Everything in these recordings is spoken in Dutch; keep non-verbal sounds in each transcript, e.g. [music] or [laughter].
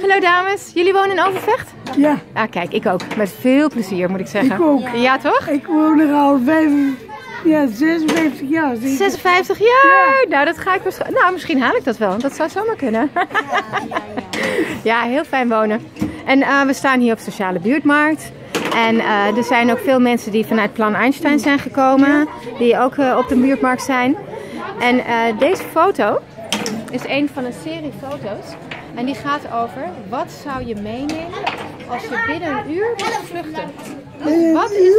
Hallo dames, jullie wonen in Overvecht? Ja, Ah kijk, ik ook. Met veel plezier moet ik zeggen. Ik ook. Ja toch? ik woon er al vijf, ja, 56 jaar. zeker. 56 jaar! Nou, dat ga ik. Nou, misschien haal ik dat wel. Dat zou zomaar kunnen. Ja, heel fijn wonen. En eh, we staan hier op Sociale Buurtmarkt. En eh, er zijn ook veel mensen die vanuit Plan Einstein zijn gekomen. Die ook eh, op de buurtmarkt zijn. En deze foto is een van een serie foto's. En die gaat over wat zou je meenemen als je binnen een uur moest vluchten. Dus wat is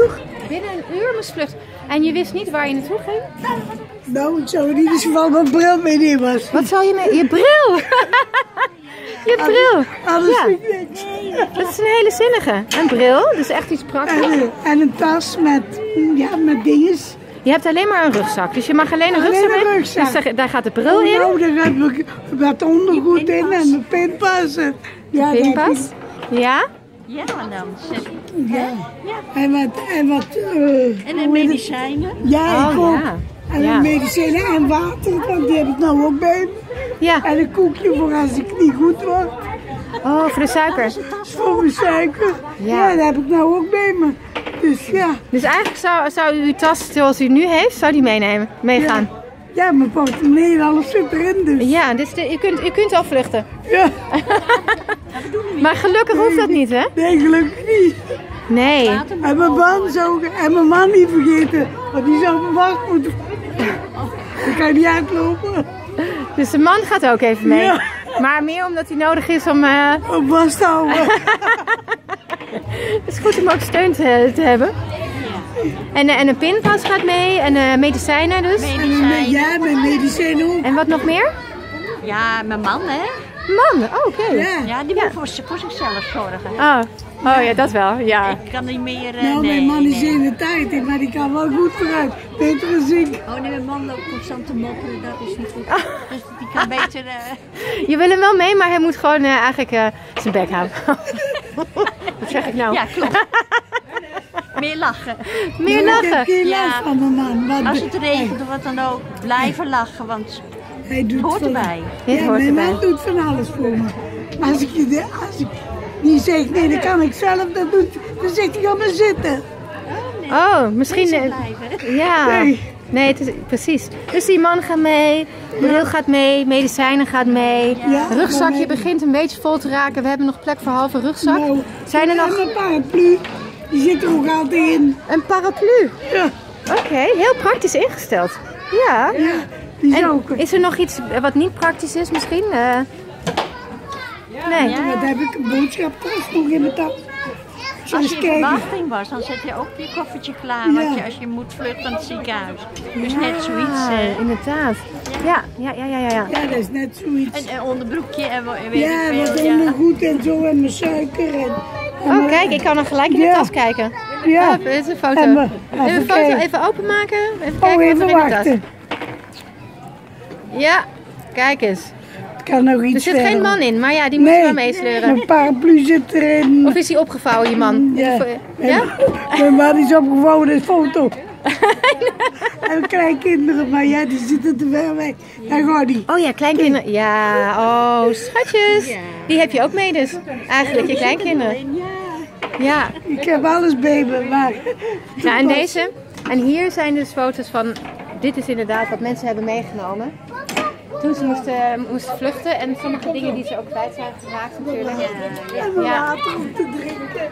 binnen een uur moest vluchten. En je wist niet waar je naartoe ging. Nou, ik zou in ieder geval mijn bril meenemen. als- Wat zou je mee... Je bril! [laughs] je bril! Anders Ja. niks. Dat is een hele zinnige. Een bril, dus echt iets praktisch. En, en een tas met, ja, met dinges. Je hebt alleen maar een rugzak, dus je mag alleen een Alleen rugzak een mee. rugzak. Dus daar, daar gaat de bril in. Nou, daar heb ik wat ondergoed in en een pinpas. en- Ja, Pinpas. Ja? Ja, dan zeg Ja. En wat, en wat, eh, En de medicijnen. ja, ik Oh, ook. ja. En Ja. medicijnen en water, want die heb ik nou ook bij me. Ja. En een koekje voor als ik niet goed word. Oh, voor de suiker. Voor mijn suiker. Ja. Ja, dat heb ik nou ook bij me. Dus ja, Dus eigenlijk zou, zou uw tas zoals u nu heeft, zou die meenemen, meegaan. ja mijn portemonnee en alles zit erin. Dus Ja, dus de, u, kunt, u kunt al vluchten. ja, [laughs] Maar gelukkig hoeft dat niet, hè? nee, gelukkig niet. Nee. En mijn man zou, en mijn man niet vergeten, want die zou me wacht moeten. Ik kan niet uitlopen. Dus de man gaat ook even mee. Ja. Maar meer omdat hij nodig is om... eh, Op vasthouden. [laughs] Het is goed om ook steun te, te hebben. En, eh, en een pinpas gaat mee en eh, medicijnen dus. Medicijnen. Ja, mijn medicijnen ook. En wat nog meer? Ja, mijn man, hè? Man, oh, oké. Ja. Ja, die moet voor, voor zichzelf zorgen. Oh. oh ja, dat wel. Ja. Ik kan niet meer... eh, Nou, nee, mijn man is nee. 81, maar die kan wel goed vooruit. Beter dan ik. Oh nee, mijn man loopt constant te mopperen, dat is niet goed. Dus die kan beter... [laughs] Je wil hem wel mee, maar hij moet gewoon eigenlijk eh, zijn bek houden. [laughs] [laughs] wat zeg ik nou? Ja, klopt. meer lachen. Meer lachen. Ja. van mijn man. want Als het regent of wat dan ook, blijven lachen, want hij doet het hoort van- erbij. Ja, hoort mijn erbij. man doet van alles voor me. Maar als ik, je de- als ik die zegt, nee, dat kan ik zelf, dat doet, dan zegt hij, ga maar zitten. Oh, misschien... Bezig eh, blijven. ja. Nee. Nee, het is, precies. Dus die man gaat mee, bril gaat mee, medicijnen gaat mee. Ja, Rugzakje begint een beetje vol te raken. We hebben nog plek voor halve rugzak. Nou, Zijn er nog een paraplu, die zit er ook altijd in. een paraplu? Ja, Oké, heel praktisch ingesteld. Ja. ja die En is er nog iets wat niet praktisch is misschien? Eh, nee. Ja. Wat heb ik een boodschaptas nog in mijn tas? Zal Als je in verwachting was, dan zet je ook je koffertje klaar. Ja. Je, als je moet vluchten naar het ziekenhuis. Dus net zoiets. Ah, eh, inderdaad. Ja, ja, ja, ja, ja. ja. Ja, dat is net zoiets. een, een onderbroekje en, en weet Ja, ik wat veel. Ja. ondergoed en zo en mijn suiker en... en Oh, mijn- kijk, ik kan er gelijk in de Ja. tas kijken. Ja. Oh, dit is een foto. En Even even een foto even openmaken. Even Oh, kijken wat er even in de tas. Ja, kijk eens. Kan nog iets Er zit verder. geen man in, maar ja, die moet je wel meesleuren. een paraplu zit erin. Of is hij opgevouwen, je man? Ja. Ja? Mijn man is opgevouwen, dat is foto. [laughs] en kleinkinderen, maar ja, die zitten te ver weg. Dat gaat niet. Oh ja, kleinkinderen. Ja, oh, schatjes. Die heb je ook mee dus. Eigenlijk, je kleinkinderen. Ja. Ik heb alles me, maar... Ja, en deze. En hier zijn dus foto's van. Dit is inderdaad wat mensen hebben meegenomen toen ze moesten, eh, moesten vluchten. En sommige dingen die ze ook kwijt zijn geraakt natuurlijk. Eh, en water om te drinken.